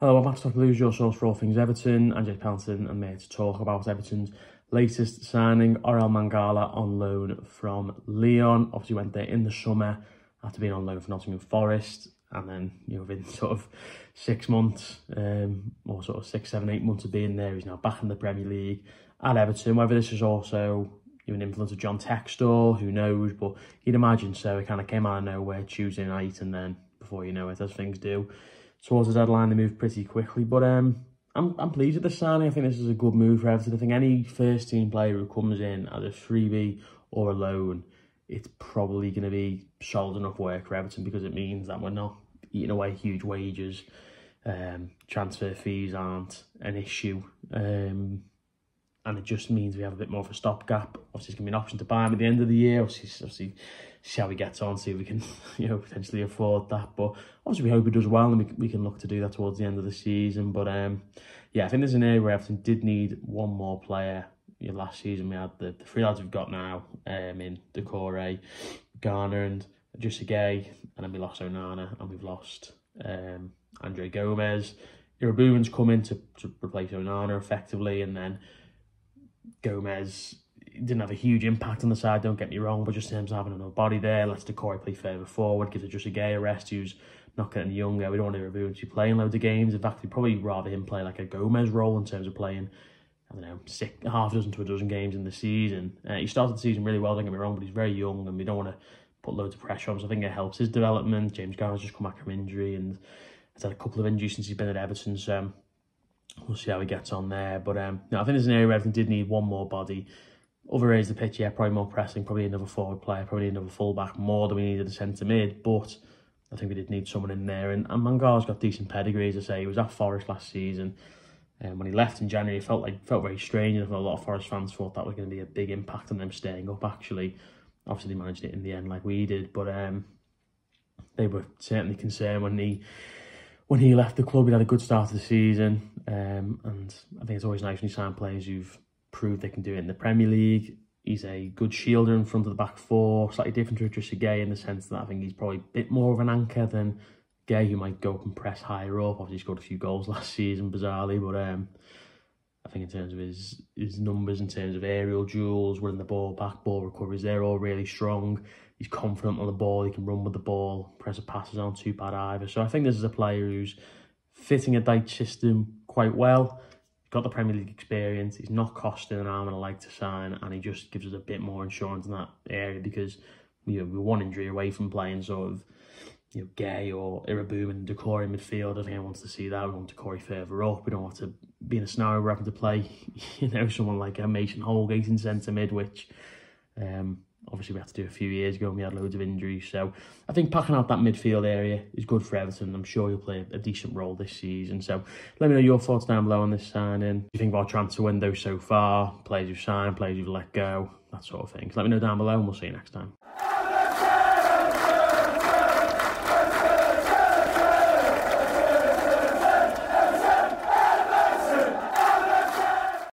Hello, I'm Matt Blues, your source for all things Everton. I'm Jake Pelton. I'm here to talk about Everton's latest signing, Orel Mangala on loan from Lyon. Obviously went there in the summer after being on loan from Nottingham Forest. And then, you know, within sort of six months, um, or sort of six, seven, eight months of being there, he's now back in the Premier League at Everton. Whether this is also an influence of John Textor, who knows, but you'd imagine so. It kind of came out of nowhere Tuesday night and then before you know it, as things do, towards the deadline, they moved pretty quickly. But um, I'm, I'm pleased with the signing. I think this is a good move for Everton. I think any first team player who comes in as a freebie or a loan, it's probably going to be solid enough work for Everton because it means that we're not eating away huge wages. Um, transfer fees aren't an issue. Um, and it just means we have a bit more of a stopgap. Obviously, it's going to be an option to buy him at the end of the year. Obviously, obviously see how he gets on, see if we can, you know, potentially afford that. But obviously, we hope he does well, and we, we can look to do that towards the end of the season. But um, yeah, I think there's an area where Everton did need one more player. Know, last season we had the, the three lads we've got now um, in Doucouré, Garner, and Gueye, and then we lost Onana, and we've lost um, Andre Gomes. Iroegbunam's come in to, to replace Onana effectively, and then Gomes didn't have a huge impact on the side, don't get me wrong, but just terms of having another body there, lets Doucouré play further forward, gives Idrissa just a Gueye rest who's not getting younger. We don't want to review him to playing loads of games. In fact, we'd probably rather him play like a Gomes role in terms of playing, I don't know, six, half a dozen to a dozen games in the season. Uh, he started the season really well, don't get me wrong, but he's very young and we don't want to put loads of pressure on him. So I think it helps his development. James Garner's just come back from injury and has had a couple of injuries since he's been at Everton. So we'll see how he gets on there. But um, no, I think there's an area where Everton did need one more body. Other areas of the pitch, yeah, probably more pressing, probably another forward player, probably another fullback, more than we needed a centre mid. But I think we did need someone in there. And, and Mangala's got decent pedigree, as I say. He was at Forest last season. And um, when he left in January, it felt like felt very strange. And a lot of Forest fans thought that was going to be a big impact on them staying up, actually. Obviously, they managed it in the end like we did. But um, they were certainly concerned when he when he left the club, he had a good start to the season. Um, and I think it's always nice when you sign players who've proved they can do it in the Premier League. He's a good shielder in front of the back four, slightly different to Idrissa Gueye in the sense that I think he's probably a bit more of an anchor than Gueye, who might go up and press higher up. Obviously, he scored a few goals last season, bizarrely, but um, I think in terms of his his numbers, in terms of aerial duels, winning the ball, back ball recoveries, they're all really strong. He's confident on the ball. He can run with the ball. Pressure passes aren't too bad either. So I think this is a player who's fitting a Dyche system quite well. He's got the Premier League experience. He's not costing an arm and a leg to sign, and he just gives us a bit more insurance in that area because you know, we're one injury away from playing sort of you know, Gueye or Iroegbunam and Doucouré in midfield. I think anyone wants to see that. We want Doucouré further up. We don't want to be in a scenario where we're having to play, you know, someone like a Mason Holgate in centre mid, which um, obviously we had to do a few years ago and we had loads of injuries. So I think packing out that midfield area is good for Everton. I'm sure he'll play a decent role this season. So let me know your thoughts down below on this signing. Do you think our transfer window so far? Players you've signed, players you've let go, that sort of thing. So let me know down below and we'll see you next time.